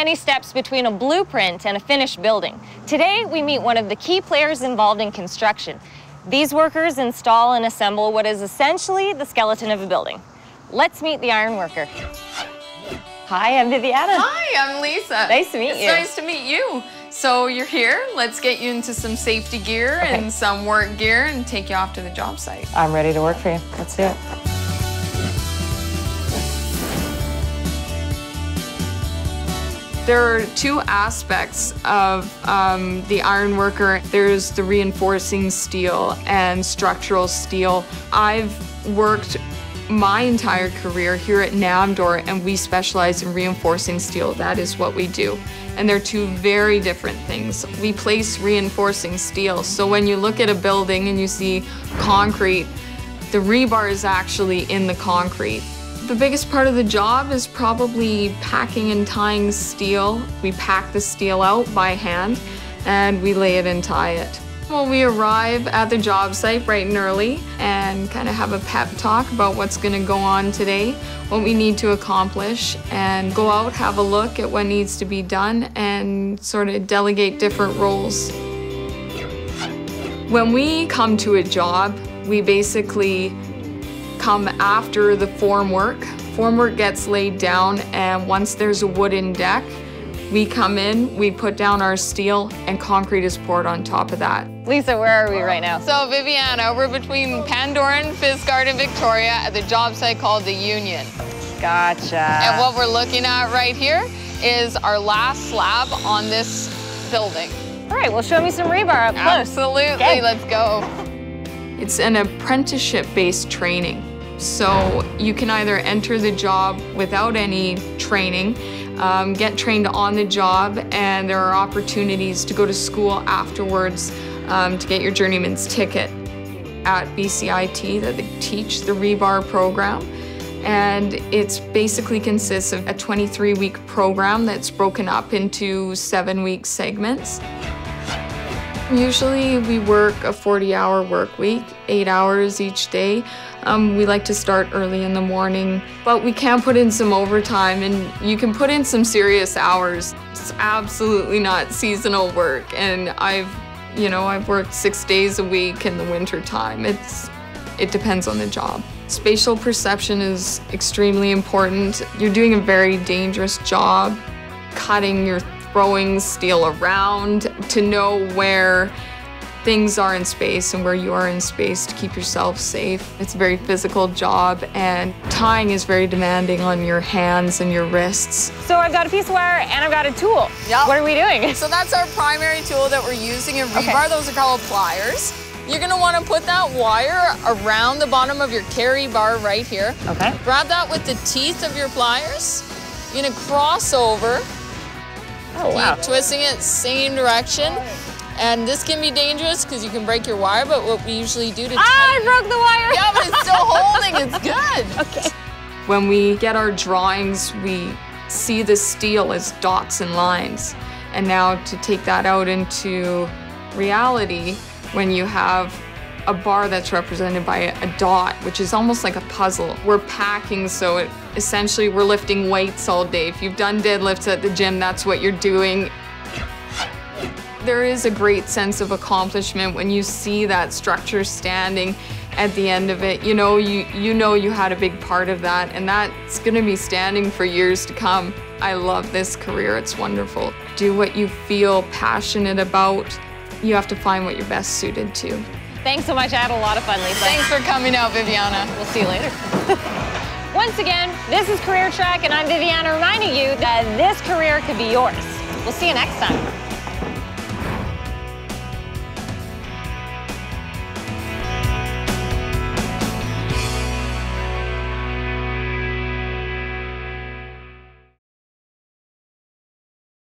many steps between a blueprint and a finished building. Today, we meet one of the key players involved in construction. These workers install and assemble what is essentially the skeleton of a building. Let's meet the ironworker. Hi, I'm Viviana. Hi, I'm Lisa. Nice to meet it's you. nice to meet you. So you're here. Let's get you into some safety gear Okay. and some work gear and take you off to the job site. I'm ready to work for you. Let's do it. There are two aspects of um, the ironworker. There's the reinforcing steel and structural steel. I've worked my entire career here at Namdor and we specialize in reinforcing steel. That is what we do. And they're two very different things. We place reinforcing steel. So when you look at a building and you see concrete, the rebar is actually in the concrete. The biggest part of the job is probably packing and tying steel. We pack the steel out by hand and we lay it and tie it. Well, we arrive at the job site bright and early and kind of have a pep talk about what's going to go on today, what we need to accomplish, and go out, have a look at what needs to be done, and sort of delegate different roles. When we come to a job, we basically come after the formwork. Formwork gets laid down, and once there's a wooden deck, we come in, we put down our steel, and concrete is poured on top of that. Lisa, where are we right now? So, Viviana, we're between Pandora, Fisgard, and Victoria at the job site called the Union. Gotcha. And what we're looking at right here is our last slab on this building. All right, well, show me some rebar up close. Absolutely, Okay. let's go. It's an apprenticeship-based training. So you can either enter the job without any training, um, get trained on the job, and there are opportunities to go to school afterwards um, to get your journeyman's ticket at BCIT that they teach the rebar program. And it basically consists of a 23 week program that's broken up into seven week segments. Usually we work a 40 hour work week, eight hours each day. Um, we like to start early in the morning, but we can put in some overtime and you can put in some serious hours. It's absolutely not seasonal work. And I've, you know, I've worked six days a week in the winter time. It's, it depends on the job. Spatial perception is extremely important. You're doing a very dangerous job, cutting, you're throwing steel around to know where things are in space and where you are in space to keep yourself safe. It's a very physical job and tying is very demanding on your hands and your wrists. So I've got a piece of wire and I've got a tool. Yep. What are we doing? So that's our primary tool that we're using in rebar. Okay. Those are called pliers. You're gonna wanna put that wire around the bottom of your carry bar right here. Okay. Grab that with the teeth of your pliers. You're gonna cross over, Oh, wow. keep twisting it same direction. And this can be dangerous because you can break your wire, but what we usually do to Ah, I broke the wire. Yeah, but it's still holding, it's good. Okay. When we get our drawings, we see the steel as dots and lines. And now to take that out into reality, when you have a bar that's represented by a, dot, which is almost like a puzzle. We're packing, so it, essentially we're lifting weights all day. If you've done deadlifts at the gym, that's what you're doing. There is a great sense of accomplishment when you see that structure standing at the end of it. You know, you, you know you had a big part of that, and that's gonna be standing for years to come. I love this career, it's wonderful. Do what you feel passionate about. You have to find what you're best suited to. Thanks so much. I had a lot of fun, Lisa. Thanks for coming out, Viviana. We'll see you later. Once again, this is Career Trek, and I'm Viviana reminding you that this career could be yours. We'll see you next time.